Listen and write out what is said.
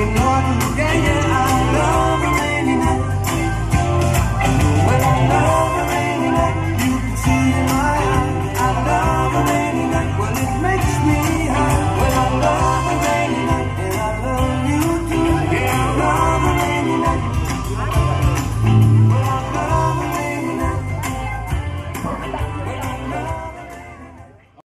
tiếng non